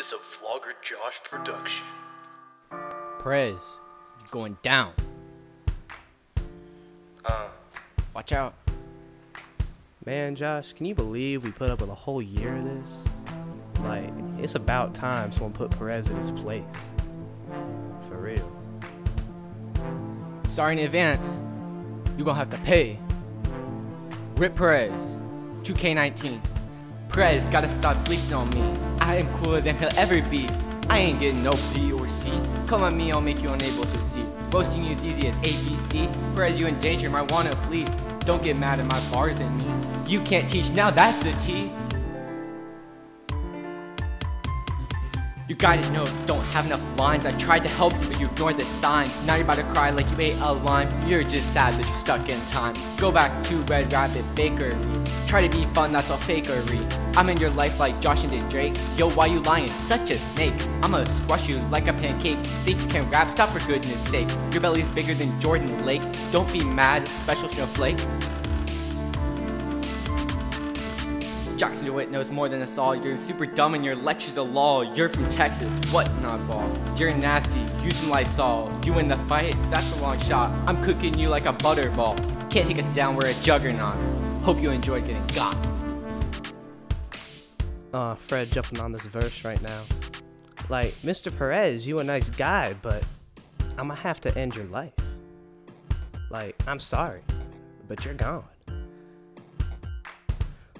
This a Vlogger Josh production. Perez, you're going down. Uh, Watch out. Man, Josh, can you believe we put up with a whole year of this? Like, it's about time someone put Perez in his place. For real. Sorry in advance. You're gonna have to pay. Rip Perez, 2K19. Perez gotta stop sleeping on me. I am cooler than he'll ever be. I ain't getting no B or C. Come on me, I'll make you unable to see. Boasting you as easy as ABC. Perez, you in danger, might wanna flee. Don't get mad at my bars and me. You can't teach, now that's the T. Your guided notes don't have enough lines. I tried to help you, but you ignored the signs. Now you're about to cry like you ate a lime. You're just sad that you're stuck in time. Go back to Red Rabbit Bakery. Try to be fun, that's all fakery. I'm in your life like Josh and Drake. Yo, why you lying? Such a snake. I'ma squash you like a pancake. Think you can rap? Stop for goodness sake. Your belly's bigger than Jordan Lake. Don't be mad, special snowflake. Jackson DeWitt knows more than us all. You're super dumb and your lecture's a law. You're from Texas, what nutball? You're nasty, use some Lysol. You win the fight, that's a long shot. I'm cooking you like a butterball. Can't take us down, we're a juggernaut. Hope you enjoyed getting got. Uh, Fred jumping on this verse right now. Like, Mr. Perez, you a nice guy, but I'ma have to end your life. Like, I'm sorry, but you're gone.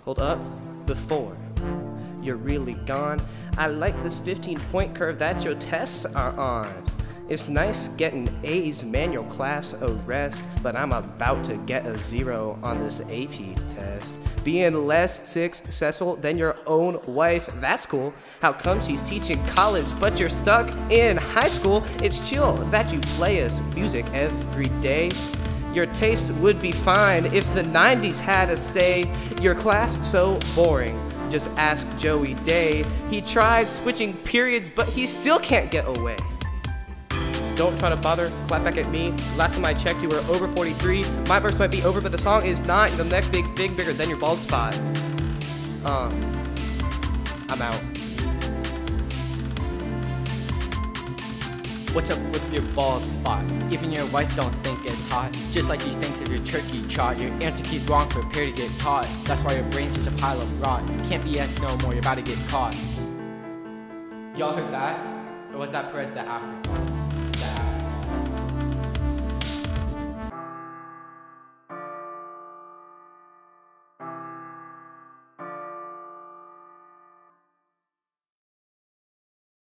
Hold up, before you're really gone. I like this 15 point curve that your tests are on. It's nice getting A's manual class arrest, but I'm about to get a zero on this AP test. Being less successful than your own wife, that's cool. How come she's teaching college, but you're stuck in high school? It's chill that you play us music every day. Your taste would be fine if the 90s had a say. Your class so boring. Just ask Joey Day. He tried switching periods, but he still can't get away. Don't try to bother, clap back at me. Last time I checked, you were over 43. My verse might be over, but the song is not. The next big thing bigger than your bald spot. Um, I'm out. What's up with your bald spot? Even your wife don't think it's hot. Just like she thinks of your turkey trot. Your answer key's wrong, prepare to get taught. That's why your brain's just a pile of rot. Can't be BS no more, you're about to get caught. Y'all heard that? Or was that Perez the afterthought?